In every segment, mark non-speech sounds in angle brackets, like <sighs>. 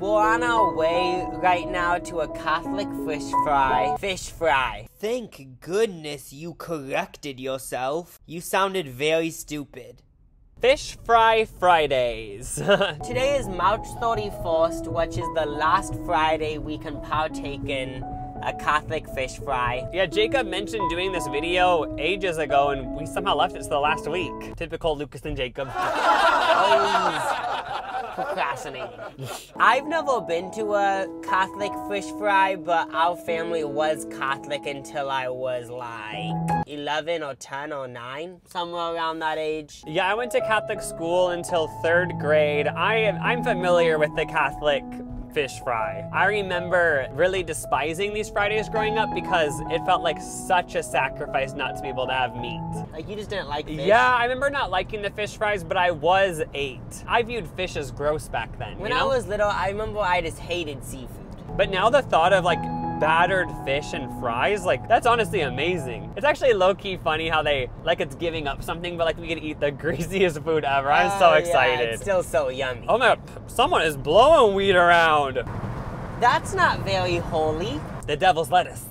We're on our way right now to a Catholic fish fry. Fish fry. Thank goodness you corrected yourself. You sounded very stupid. Fish Fry Fridays. <laughs> Today is March 31st, which is the last Friday we can partake in a Catholic fish fry. yeah, Jacob mentioned doing this video ages ago and we somehow left it to the last week. Typical Lucas and Jacob. <laughs> I've never been to a Catholic fish fry, but our family was Catholic until I was like 11 or 10 or 9, somewhere around that age. Yeah, I went to Catholic school until third grade. I am, I'm familiar with the Catholic fish fry. I remember really despising these Fridays growing up because it felt like such a sacrifice not to be able to have meat. Like you just didn't like fish. Yeah, I remember not liking the fish fries, but I was eight. I viewed fish as gross back then. When you know? I was little, I remember I just hated seafood. But now the thought of like battered fish and fries, like that's honestly amazing. It's actually low key funny how they like it's giving up something, but like we could eat the <laughs> greasiest food ever. I'm so Oh, yeah, excited. it's still so yummy. oh my god, someone is blowing weed around. That's not very holy. The devil's lettuce.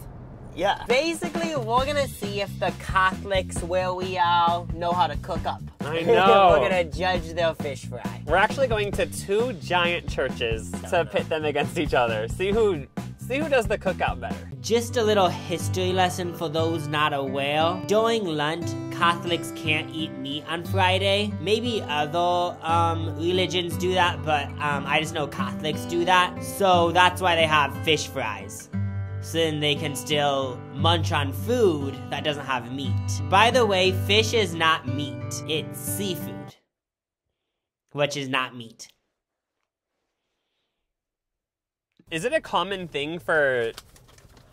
Yeah. Basically, we're gonna see if the Catholics where we are know how to cook up. I <laughs> know. we're gonna judge their fish fry. We're actually going to two giant churches to pit them against each other. See who see who does the cookout better. Just a little history lesson for those not aware. During Lent, Catholics can't eat meat on Friday. Maybe other um, religions do that, but um, I just know Catholics do that. So that's why they have fish fries. So then they can still munch on food that doesn't have meat. By the way, fish is not meat, it's seafood, which is not meat. Is it a common thing for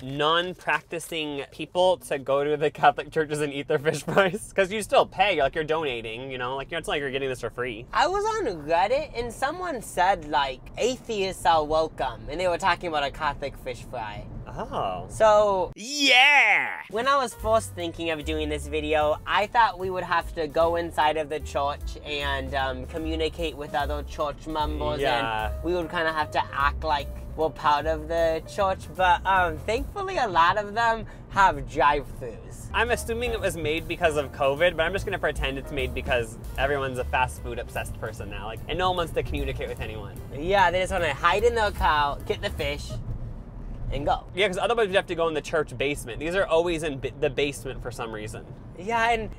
non-practicing people to go to the Catholic churches and eat their fish fries? Because you still pay, like you're donating, you know, like it's not like you're getting this for free. I was on Reddit and someone said like atheists are welcome, and they were talking about a Catholic fish fry. Oh. So Yeah! when I was first thinking of doing this video, I thought we would have to go inside of the church and um, communicate with other church members, Yeah. and we would kind of have to act like we're part of the church. But um, thankfully, a lot of them have drive-throughs. I'm assuming it was made because of COVID, but I'm just gonna pretend it's made because everyone's a fast food obsessed person now. Like, and no one wants to communicate with anyone. Yeah, they just want to hide in their car, get the fish, and go. Yeah, because otherwise we'd have to go in the church basement. These are always in the basement for some reason. Yeah, and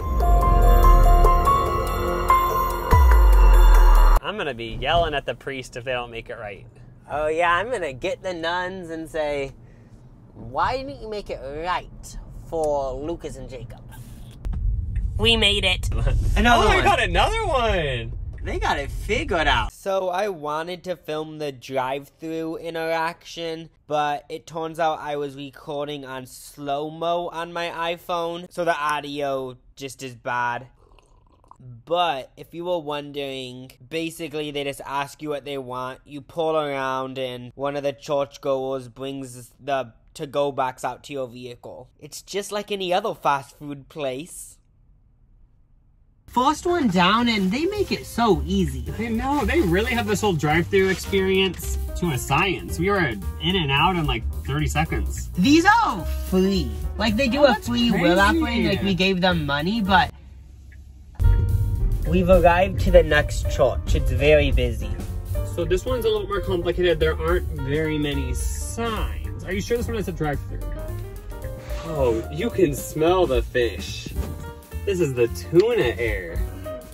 I'm gonna be yelling at the priest if they don't make it right. Oh yeah, I'm gonna get the nuns and say, why didn't you make it right for Lucas and Jacob? We made it. <laughs> Another oh, one. Oh another one! They got it figured out. So I wanted to film the drive-through interaction, but it turns out I was recording on slow-mo on my iPhone, so the audio just is bad. But if you were wondering, basically they just ask you what they want. You pull around, and one of the churchgoers brings the to-go box out to your vehicle. It's just like any other fast food place. First one down, and they make it so easy. I know, they really have this whole drive-through experience to a science. We were in and out in like 30 seconds. These are free. Like they do Oh, a free crazy. will offering, like we gave them money, but we've arrived to the next church. It's very busy. So this one's a little more complicated. There aren't very many signs. Are you sure this one is a drive-through? Oh, you can smell the fish. This is the tuna air.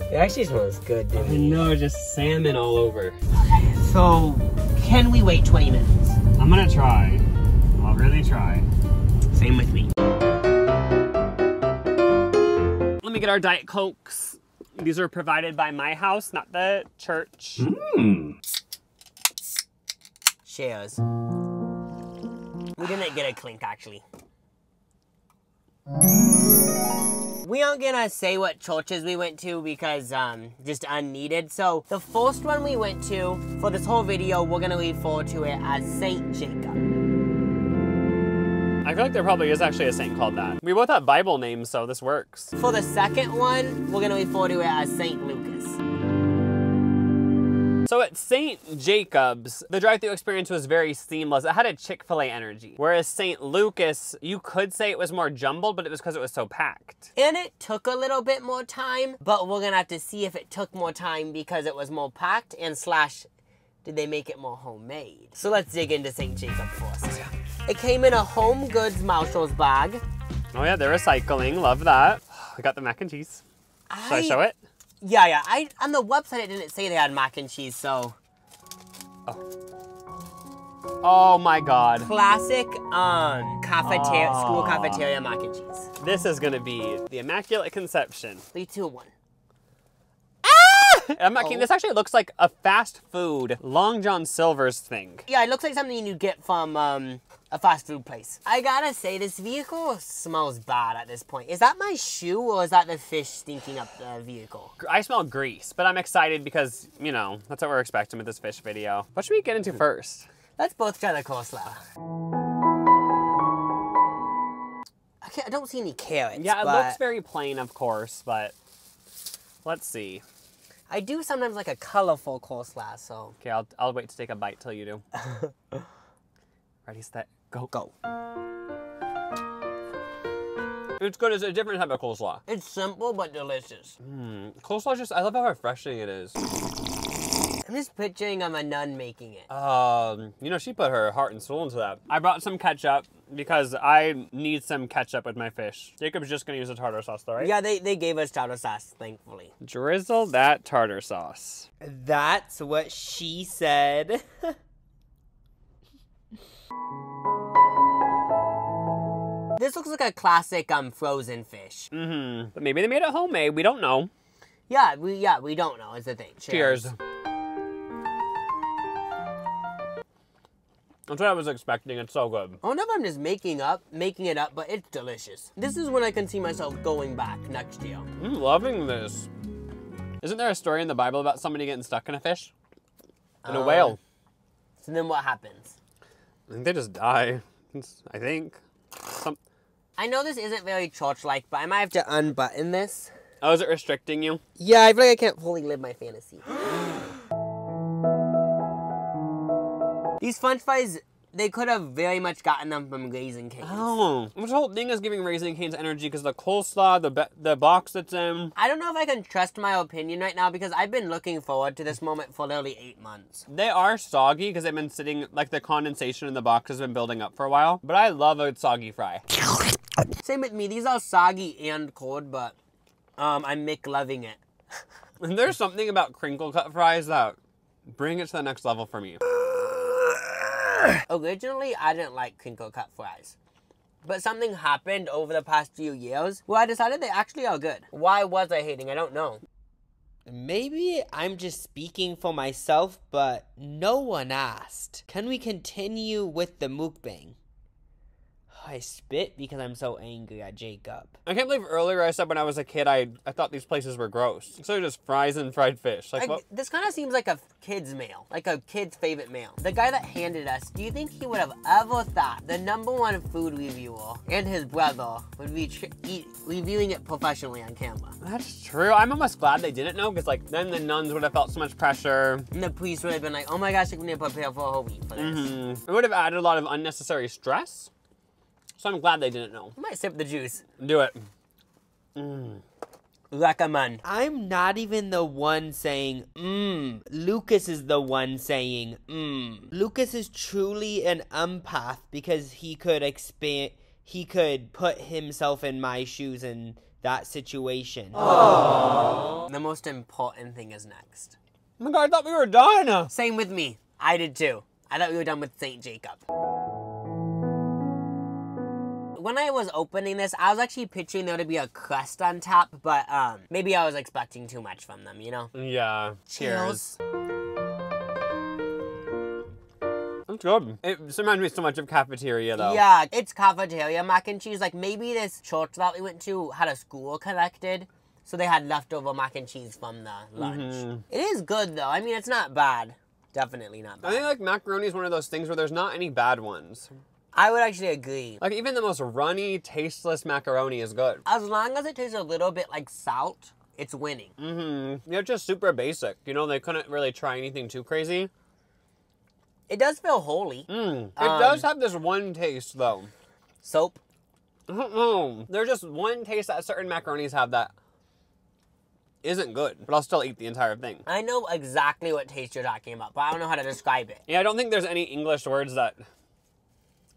It actually smells good, I dude. know, just salmon all over. So, can we wait 20 minutes? I'm gonna try. I'll really try. Same with me. Let me get our Diet Cokes. These are provided by my house, not the church. Shares. We didn't get a clink, actually. We aren't gonna say what churches we went to because um, just unneeded. So the first one we went to for this whole video, we're gonna refer to it as Saint Jacob. I feel like there probably is actually a saint called that. We both have Bible names, so this works. For the second one, we're gonna refer to it as Saint Lucas. So at St. Jacobs, the drive-through experience was very seamless. It had a Chick-fil-A energy. Whereas St. Lucas, you could say it was more jumbled, but it was because it was so packed. And it took a little bit more time, but we're gonna have to see if it took more time because it was more packed and slash did they make it more homemade? So let's dig into St. Jacob first. It came in a home goods Marshalls bag. Oh yeah, they're recycling. Love that. I got the mac and cheese. Should I, show it? Yeah, yeah. I on the website it didn't say they had mac and cheese, so Oh my god. classic um cafeteria school cafeteria mac and cheese. This is gonna be the Immaculate Conception. Three, two, one. I'm not kidding. Oh. This actually looks like a fast food Long John Silver's thing. Yeah, it looks like something you'd get from um a fast food place. I gotta say, this vehicle smells bad at this point. Is that my shoe or is that the fish stinking up the vehicle? I smell grease, but I'm excited because, you know, that's what we're expecting with this fish video. What should we get into hmm. first? Let's both try the coleslaw. Okay, I don't see any carrots. Yeah, it but looks very plain, of course, but let's see. I do sometimes like a colorful coleslaw, so Okay, I'll, I'll wait to take a bite till you do. <laughs> Ready, set, go. go. It's good. It's a different type of coleslaw. It's simple but delicious. Coleslaw just, I love how refreshing it is. I'm just picturing I'm a nun making it. Um, you know, she put her heart and soul into that. I brought some ketchup because I need some ketchup with my fish. Jacob's just gonna use the tartar sauce though, right? Yeah, they, they gave us tartar sauce, thankfully. Drizzle that tartar sauce. That's what she said. <laughs> this looks like a classic um frozen fish. Mm-hmm. But maybe they made it homemade. We don't know. Yeah, we yeah, we don't know is the thing. Cheers. That's what I was expecting. It's so good. I wonder if I'm just making up, making it up, but it's delicious. This is when I can see myself going back next year. I'm loving this. Isn't there a story in the Bible about somebody getting stuck in a fish? In a Um, whale. So then what happens? I think they just die. It's- I think. Some. I know this isn't very church-like, but I might have to unbutton this. Oh, is it restricting you? Yeah, I feel like I can't fully live my fantasy. <gasps> These French fries, they could have very much gotten them from Raising Cane's. Oh, this whole thing is giving Raising Cane's energy because the coleslaw, the be- the box that's in. I don't know if I can trust my opinion right now because I've been looking forward to this moment for literally eight months. They are soggy because they've been sitting like the condensation in the box has been building up for a while. But I love a soggy fry. <coughs> Same with me. These are soggy and cold, but um, I'm Mick loving it. <laughs> There's something about crinkle cut fries that bring it to the next level for me. <laughs> <sighs> Originally, I didn't like crinkle cut fries. But something happened over the past few years where I decided they actually are good. Why was I hating? I don't know. Maybe I'm just speaking for myself, but no one asked. Can we continue with the mukbang? I spit because I'm so angry at Jacob. I can't believe earlier I said when I was a kid I I thought these places were gross. So just fries and fried fish. Like what? this kind of seems like a kid's meal, like a kid's favorite meal. The guy that handed us, do you think he would have ever thought the number one food reviewer and his brother would be eat, reviewing it professionally on camera? That's true. I'm almost glad they didn't know because like then the nuns would have felt so much pressure. And the priest would have been like, oh my gosh, we need to prepare for a whole week for this. Mm, it would have added a lot of unnecessary stress. So I'm glad they didn't know. I might sip the juice. Do it. Mmm. Recommend. I'm not even the one saying mmm. Lucas is the one saying mmm. Lucas is truly an empath because he could expand he could put himself in my shoes in that situation. The most important thing is next. Oh my god, I thought we were done. Same with me. I did too. I thought we were done with St. Jacob. When I was opening this, I was actually picturing there to be a crust on top, but um, maybe I was expecting too much from them, you know? Yeah. Cheers. That's good. It reminds me so much of cafeteria though. Yeah, it's cafeteria mac and cheese. Like maybe this church that we went to had a school connected, so they had leftover mac and cheese from the lunch. It is good though. I mean, it's not bad. Definitely not bad. I think like macaroni is one of those things where there's not any bad ones. I would actually agree. Like even the most runny, tasteless macaroni is good. As long as it tastes a little bit like salt, it's winning. Mm-hmm. They're just super basic. You know, they couldn't really try anything too crazy. It does feel holy. Mm. It Um, does have this one taste, though. Soap. Know. There's just one taste that certain macaronis have that isn't good, but I'll still eat the entire thing. I know exactly what taste you're talking about, but I don't know how to describe it. Yeah, I don't think there's any English words that.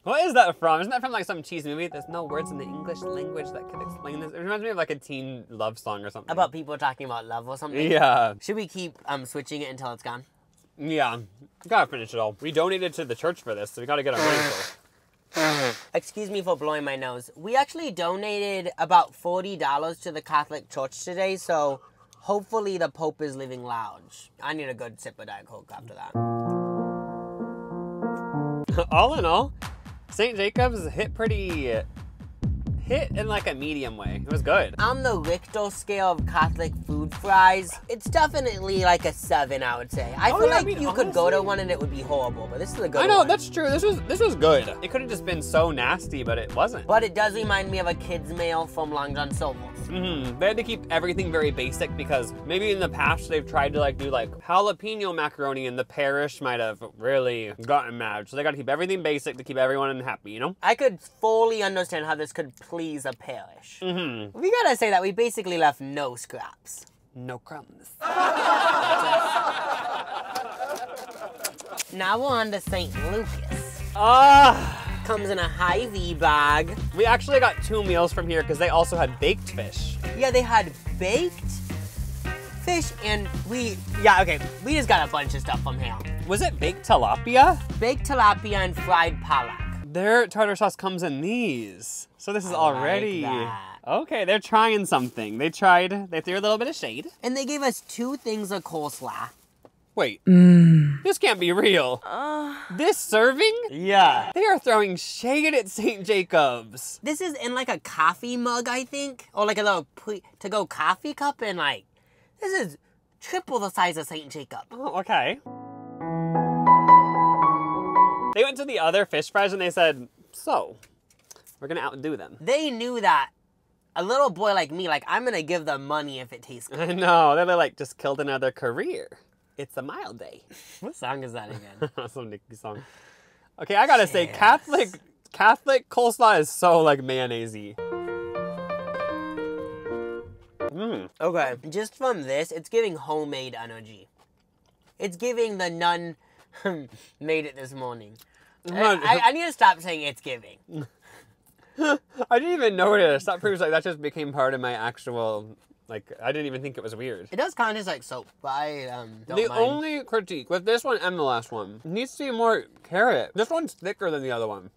What is that from? Isn't that from like some cheese movie? There's no words in the English language that could explain this. It reminds me of like a teen love song or something. About people talking about love or something. Yeah, Should we keep um switching it until it's gone? yeah. Gotta finish it all. We donated to the church for this, so we gotta get our money full. <sighs> Excuse me for blowing my nose. We actually donated about forty dollars to the Catholic Church today, so hopefully the Pope is living large. I need a good sip of Diet Coke after that. <laughs> all in all, St. Jacobs hit pretty. Hit in like a medium way. It was good. On the Richter scale of Catholic food fries, it's definitely like a seven, I would say. I Oh, feel yeah, I like mean, you could go to one and it would be horrible, but this is a good I know one. that's true. This was this was good. It could have just been so nasty, but it wasn't. But it does remind me of a kid's meal from Long John Silver's. Mm -hmm. They had to keep everything very basic because maybe in the past they've tried to like do like jalapeno macaroni and the parish might have really gotten mad. So they got to keep everything basic to keep everyone happy, you know? I could fully understand how this could please a parish. Mm-hmm. We gotta say that we basically left no scraps. No crumbs. <laughs> Now we're on to St. Lucas. Ah. Comes in a Hy-Vee bag. we actually got two meals from here because they also had baked fish. Yeah, they had baked fish and we, yeah, okay, we just got a bunch of stuff from here. Was it baked tilapia? Baked tilapia and fried pollock. Their tartar sauce comes in these. So this is I like already that. okay. They're trying something. They tried. They threw a little bit of shade. And they gave us two things of coleslaw. Wait, Mm. this can't be real. this serving? Yeah. They are throwing shade at St. Jacobs. This is in like a coffee mug, I think, or like a little pre- to go coffee cup, and like this is triple the size of Saint Jacob. Oh, okay. They went to the other fish fries and they said, "So, we're gonna outdo them." They knew that a little boy like me, like I'm gonna give them money if it tastes good. I know. They're like just killed another career. It's a mild day. <laughs> what song is that again? <laughs> Some Nicki song. Okay, I gotta say, Yes. Catholic Catholic coleslaw is so like mayonnaisey. Mmm. okay, just from this, it's giving homemade energy. It's giving the nun <laughs> made it this morning. I, I- I need to stop saying it's giving. <laughs> I didn't even notice. That proves like that just became part of my actual like I didn't even think it was weird. It does kind of taste like soap, but I um, don't The mind. only critique with this one and the last one needs to be more carrot. This one's thicker than the other one.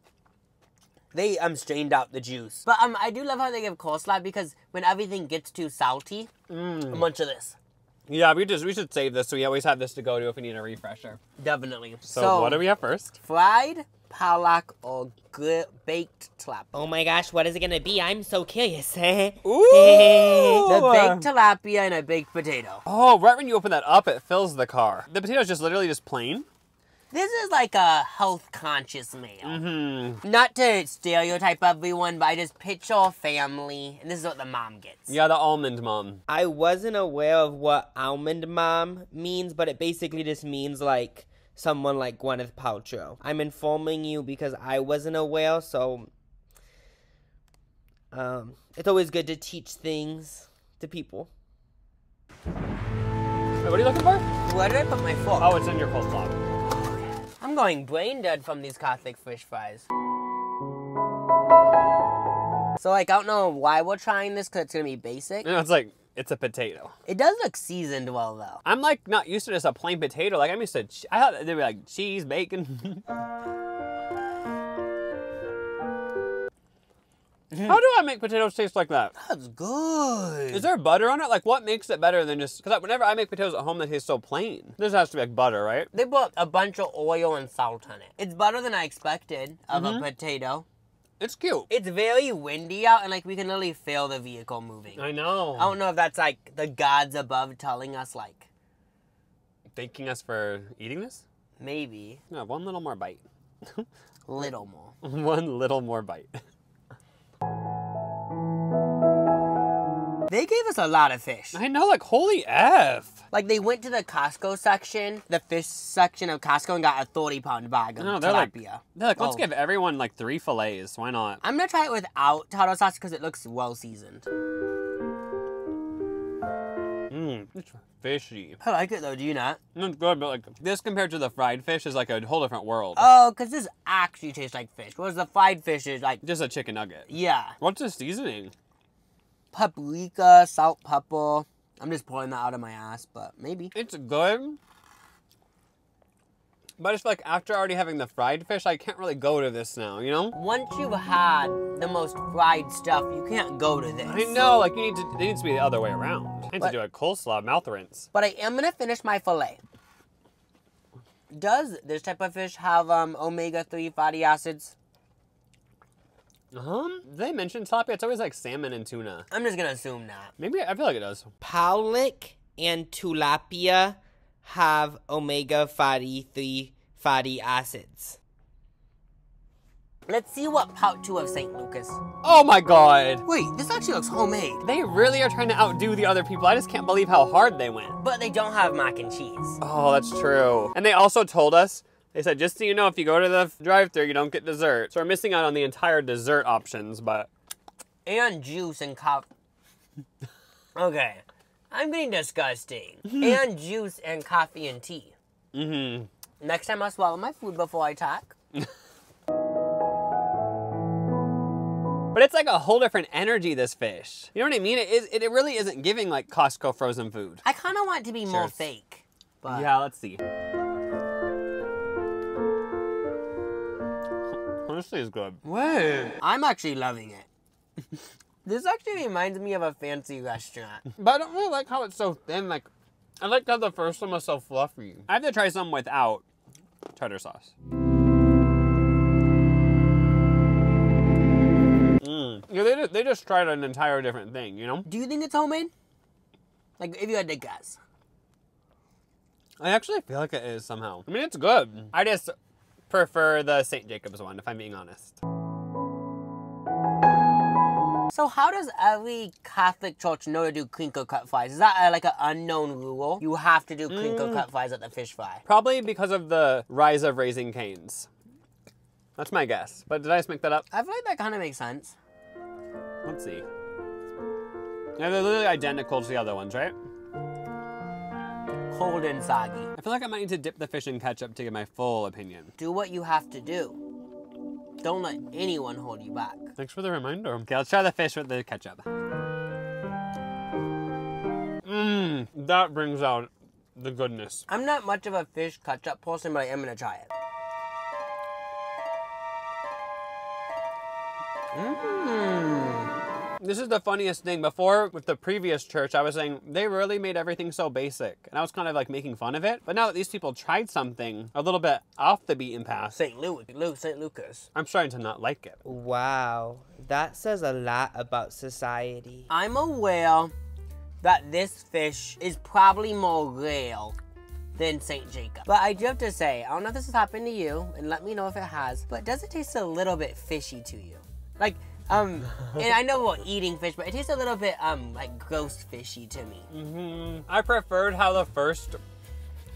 They um strained out the juice. But um I do love how they give coleslaw because when everything gets too salty, a bunch of this. Yeah, we just we should save this so we always have this to go to if we need a refresher. Definitely. So, what do we have first? Fried, pollock, or good baked tilapia. Oh my gosh, what is it gonna be? I'm so curious. <laughs> The Ooh! baked tilapia and a baked potato. Oh, right when you open that up, it fills the car. The potato's just literally just plain. This is like a health conscious meal. Hmm. Not to stereotype everyone, but I just picture a family, and this is what the mom gets. Yeah, the almond mom. I wasn't aware of what almond mom means, but it basically just means like someone like Gwyneth Paltrow. I'm informing you because I wasn't aware, so um, it's always good to teach things to people. Wait, what are you looking for? Where did I put my fork? Oh, it's in your coleslaw. I'm going brain dead from these Catholic fish fries. So, like, I don't know why we're trying this because it's gonna be basic. You know, it's like it's a potato. It does look seasoned well, though. I'm like not used to just a plain potato. Like I'm used to. I thought they'd be like cheese, bacon. <laughs> How do I make potatoes taste like that? That's good. Is there butter on it? Like, what makes it better than just? Because whenever I make potatoes at home, they taste so plain. This has to be like butter, right? They put a bunch of oil and salt on it. It's better than I expected of Mm-hmm. a potato. It's cute. It's very windy out, and like we can literally feel the vehicle moving. I know. I don't know if that's like the gods above telling us, like Thanking us for eating this. maybe No, one little more bite. <laughs> little more. one little more bite. <laughs> They gave us a lot of fish. I know, like, holy F. Like, they went to the Costco section, the fish section of Costco, and got a 30 pound bag of No, they're like, tilapia. they're like, let's Oh. give everyone like three fillets. Why not? I'm gonna try it without tartar sauce because it looks well seasoned. Mmm, it's fishy. I like it though, do you not? It's good, but like this compared to the fried fish is like a whole different world. Oh, because this actually tastes like fish. Whereas the fried fish is like, Just a chicken nugget. yeah, What's the seasoning? Paprika, salt, pepper. I'm just pulling that out of my ass, but maybe. It's good. But it's like after already having the fried fish, I can't really go to this now, you know? Once you've had the most fried stuff, you can't go to this. I know, like you need to it needs to be the other way around. I need But- to do a coleslaw mouth rinse. But I am gonna finish my fillet. Does this type of fish have um, omega-3 fatty acids? Um, they mentioned tilapia. It's always like salmon and tuna. I'm just gonna assume not. Maybe I feel like it does. Pollock and tilapia have omega fatty 3 fatty acids. Let's see what pout two of St. Lucas. Oh my god! Wait, this actually looks homemade. They really are trying to outdo the other people. I just can't believe how hard they went. But they don't have mac and cheese. Oh, that's true. And they also told us, they said, just so you know, if you go to the drive thru you don't get dessert. So we're missing out on the entire dessert options, but And juice and coffee. <laughs> okay. I'm getting disgusting. <laughs> and juice and coffee and tea. mm-hmm. Next time I'll swallow my food before I talk. <laughs> But it's like a whole different energy, this fish. You know what I mean? It, is, it really isn't giving like Costco frozen food. I kind of want it to be more fake. But Yeah, let's see. Honestly, it's good. Whoa. I'm actually loving it. <laughs> this actually reminds me of a fancy restaurant. <laughs> But I don't really like how it's so thin. Like, I like how the first one was so fluffy. I have to try some without tartar sauce. Mm. Yeah, they, just, they just tried an entire different thing, you know? Do you think it's homemade? Like, if you had to guess. I actually feel like it is somehow. I mean, it's good. I just prefer the St. Jacobs one, if I'm being honest. So how does every Catholic church know to do crinkle cut fries? Is that uh, like an unknown rule? You have to do crinkle cut fries at the fish fry. Probably because of the rise of Raising Cane's. That's my guess. But did I just make that up? I feel like that kind of makes sense. Let's see. Yeah, they're literally identical to the other ones, right? Cold and soggy. I feel like I might need to dip the fish in ketchup to get my full opinion. Do what you have to do. Don't let anyone hold you back. Thanks for the reminder. Okay, let's try the fish with the ketchup. Mmm, that brings out the goodness. I'm not much of a fish ketchup person, but I am gonna try it. Mmm. This is the funniest thing. Before, with the previous church, I was saying they really made everything so basic. And I was kind of like making fun of it. But now that these people tried something a little bit off the beaten path, St. Luke, Luke, St. Lucas. I'm starting to not like it. Wow, that says a lot about society. I'm aware that this fish is probably more real than St. Jacob. But I do have to say, I don't know if this has happened to you, and let me know if it has, but does it taste a little bit fishy to you? Like, um, <laughs> and I know we're eating fish, but it tastes a little bit, um, like gross fishy to me. hmm I preferred how the first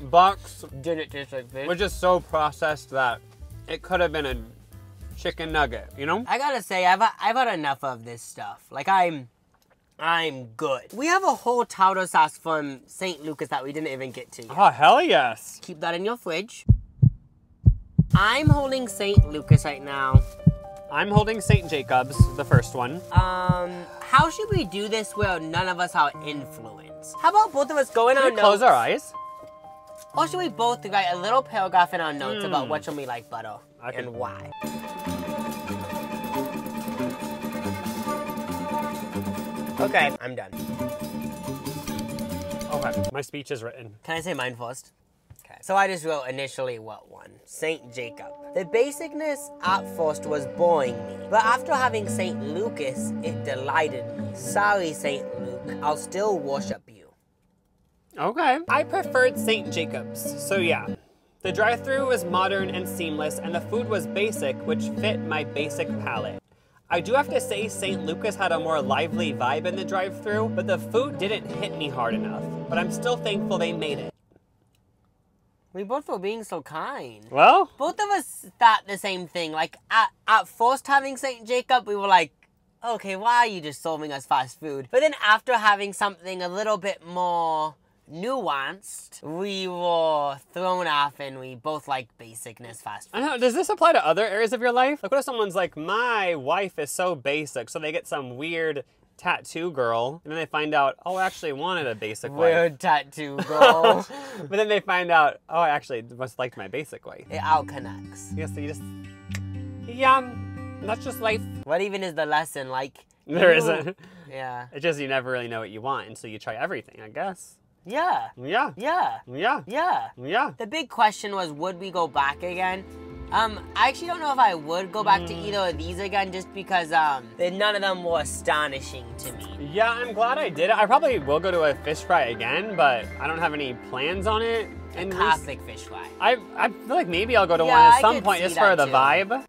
box didn't taste like fish? was just so processed that it could have been a chicken nugget, you know? I gotta say, I've I've had enough of this stuff. Like I'm, I'm good. We have a whole tartar sauce from St. Lucas that we didn't even get to. Yet. Oh, hell yes. Keep that in your fridge. I'm holding St. Lucas right now. I'm holding St. Jacobs, the first one. Um, how should we do this where none of us are influenced? How about both of us go in our Should we close our eyes? Or should we both write a little paragraph in our notes about Hmm. which one we like better can- and why? Okay, I'm done. Okay. My speech is written. Can I say mine first? Okay. So I just wrote initially what one? Saint Jacob. The basicness at first was boring me, but after having Saint Lucas, it delighted me. Sorry, Saint Luke, I'll still worship you. Okay. I preferred St. Jacobs, so yeah. The drive through was modern and seamless, and the food was basic, which fit my basic palate. I do have to say St. Lucas had a more lively vibe in the drive-through, but the food didn't hit me hard enough. But I'm still thankful they made it. We both were being so kind. Well, both of us thought the same thing. Like at, at first having St. Jacob, we were like, okay, why are you just serving us fast food? But then after having something a little bit more nuanced, we were thrown off and we both like basicness fast food. I know, does this apply to other areas of your life? Like what if someone's like, my wife is so basic, so they get some weird tattoo girl, and then they find out, oh, I actually wanted a basic Weird wife. tattoo <laughs> girl. but then they find out, oh, I actually must liked my basic wife. it out connects. Yeah, so you just, yeah, that's just life. What even is the lesson? Like There isn't. Yeah. It's just you never really know what you want until you try everything, I guess. Yeah. Yeah, Yeah. yeah, Yeah. yeah. The big question was, would we go back again? Um, I actually don't know if I would go back to either of these again, just because um, none of them were astonishing to me. Yeah, I'm glad I did it. I probably will go to a fish fry again, but I don't have any plans on it. And rec- Catholic fish fry. I, I feel like maybe I'll go to Yeah, one I at some point just for that the too. vibe.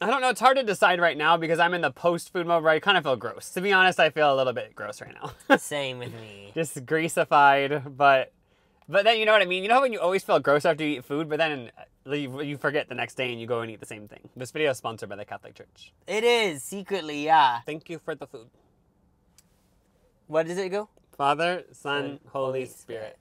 I don't know. It's hard to decide right now because I'm in the post food mode where I kind of feel gross. To be honest, I feel a little bit gross right now. <laughs> Same with me. just greasified, but but then you know what I mean. You know how when you always feel gross after you eat food, but then uh, you, forget the next day and you go and eat the same thing. This video is sponsored by the Catholic Church. It is secretly, yeah. Thank you for the food, What does it go? Father, Son, Holy Holy Spirit.